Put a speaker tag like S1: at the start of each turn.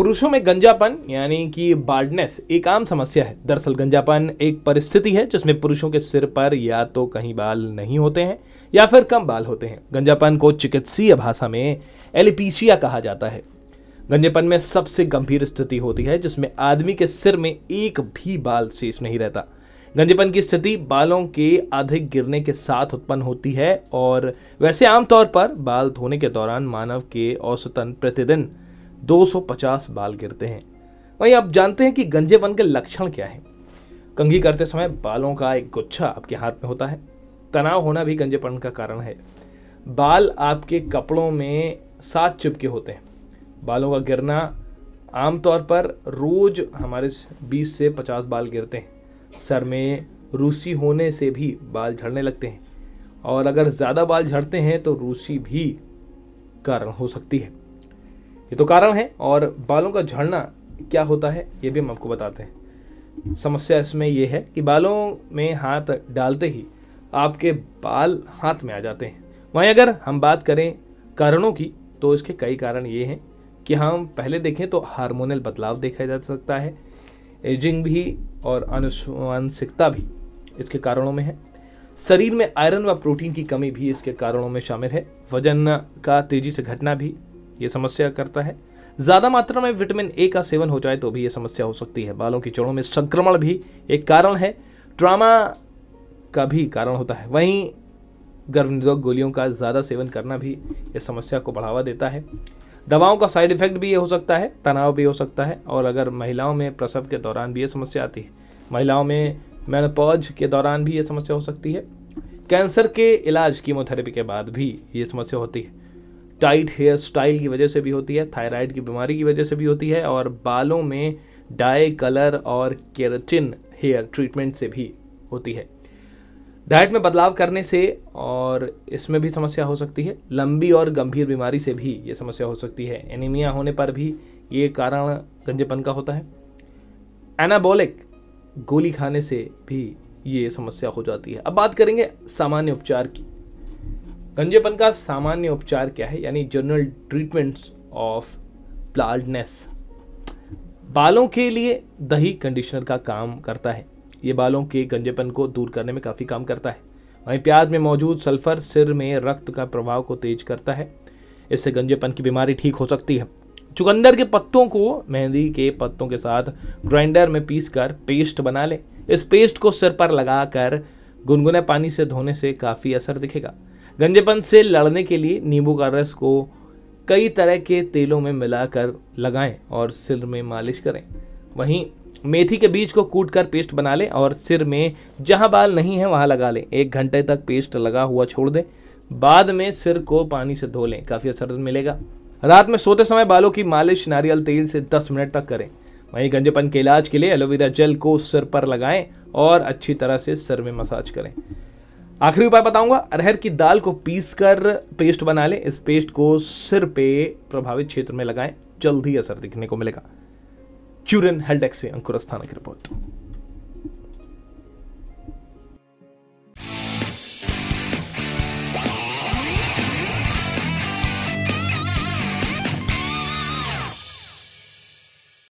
S1: पुरुषों में गंजापन, यानी कि बार्डनेस एक आम समस्या है। दरअसल गंजापन एक परिस्थिति है, जिसमें पुरुषों के सिर पर या तो कहीं बाल नहीं होते हैं, या फिर कम बाल होते हैं। गंजापन को चिकित्सीय भाषा में एलिपीशिया कहा जाता है। गंजेपन में सबसे गंभीर स्थिति होती है, जिसमें आदमी के सिर में एक भी बाल शेष नहीं रहता। गंजेपन की स्थिति बालों के अधिक गिरने के साथ उत्पन्न होती है, और वैसे आमतौर पर बाल धोने के दौरान मानव के औसतन प्रतिदिन 250 बाल गिरते हैं। वहीं आप जानते हैं कि गंजेपन के लक्षण क्या है? कंघी करते समय बालों का एक गुच्छा आपके हाथ में होता है। तनाव होना भी गंजेपन का कारण है। बाल आपके कपड़ों में साथ चिपके होते हैं। बालों का गिरना आमतौर पर रोज हमारे 20 से 50 बाल गिरते हैं। सर में रूसी होने से भी बाल झड़ने लगते हैं। और अगर ज़्यादा बाल झड़ते हैं तो रूसी भी कारण हो सकती है। ये तो कारण है, और बालों का झड़ना क्या होता है, ये भी हम आपको बताते हैं। समस्या इसमें यह है कि बालों में हाथ डालते ही आपके बाल हाथ में आ जाते हैं। वहीं अगर हम बात करें कारणों की तो इसके कई कारण ये हैं कि हम पहले देखें तो हार्मोनल बदलाव देखा जा सकता है, एजिंग भी और अनुवांशिकता भी इसके कारणों में है। शरीर में आयरन व प्रोटीन की कमी भी इसके कारणों में शामिल है। वज़न का तेज़ी से घटना भी ये समस्या करता है। ज़्यादा मात्रा में विटामिन ए का सेवन हो जाए तो भी ये समस्या हो सकती है। बालों की जड़ों में संक्रमण भी एक कारण है। ट्रामा का भी कारण होता है। वहीं गर्भनिरोधक गोलियों का ज़्यादा सेवन करना भी इस समस्या को बढ़ावा देता है। दवाओं का साइड इफ़ेक्ट भी ये हो सकता है, तनाव भी हो सकता है और अगर महिलाओं में प्रसव के दौरान भी ये समस्या आती है। महिलाओं में मैनोपॉज के दौरान भी ये समस्या हो सकती है। कैंसर के इलाज कीमोथेरेपी के बाद भी ये समस्या होती है। टाइट हेयर स्टाइल की वजह से भी होती है थायराइड की बीमारी की वजह से भी होती है और बालों में डाई कलर और केराटिन हेयर ट्रीटमेंट से भी होती है। डाइट में बदलाव करने से और इसमें भी समस्या हो सकती है। लंबी और गंभीर बीमारी से भी ये समस्या हो सकती है। एनीमिया होने पर भी ये कारण गंजेपन का होता है। एनाबोलिक गोली खाने से भी ये समस्या हो जाती है। अब बात करेंगे सामान्य उपचार की। गंजेपन का सामान्य उपचार क्या है? यानी जनरल ट्रीटमेंट ऑफ़ ब्लाडनेस बालों के लिए दही कंडीशनर का काम करता है। ये बालों के गंजेपन को दूर करने में काफ़ी काम करता है। वहीं प्याज में मौजूद सल्फ़र सिर में रक्त का प्रभाव को तेज करता है। इससे गंजेपन की बीमारी ठीक हो सकती है। चुकंदर के पत्तों को मेहंदी के पत्तों के साथ ग्राइंडर में पीस कर पेस्ट बना लें। इस पेस्ट को सिर पर लगाकर गुनगुने पानी से धोने से काफ़ी असर दिखेगा। गंजेपन से लड़ने के लिए नींबू का रस को कई तरह के तेलों में मिलाकर लगाएँ और सिर में मालिश करें। वहीं मेथी के बीज को कूट कर पेस्ट बना लें और सिर में जहाँ बाल नहीं है वहाँ लगा लें। एक घंटे तक पेस्ट लगा हुआ छोड़ दें। बाद में सिर को पानी से धो लें। काफ़ी असर मिलेगा। रात में सोते समय बालों की मालिश नारियल तेल से 10 मिनट तक करें। वहीं गंजेपन के इलाज के लिए एलोवेरा जेल को सिर पर लगाएँ और अच्छी तरह से सिर में मसाज करें। आखिरी उपाय बताऊँगा, अरहर की दाल को पीस कर पेस्ट बना लें। इस पेस्ट को सिर पे प्रभावित क्षेत्र में लगाएँ, जल्द ही असर दिखने को मिलेगा। चूरन हेल्डेक्स से अंकुर की रिपोर्ट।